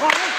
Oh,